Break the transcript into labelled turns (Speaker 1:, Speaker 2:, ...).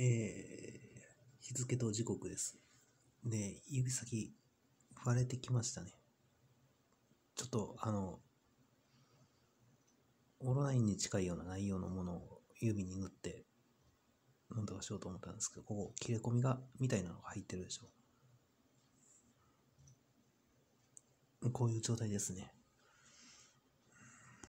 Speaker 1: えー、日付と時刻です。で、指先、割れてきましたね。ちょっと、あの、オロナインに近いような内容のものを指に塗って、なんとかしようと思ったんですけど、ここ、切れ込みが、みたいなのが入ってるでしょう。こういう状態ですね。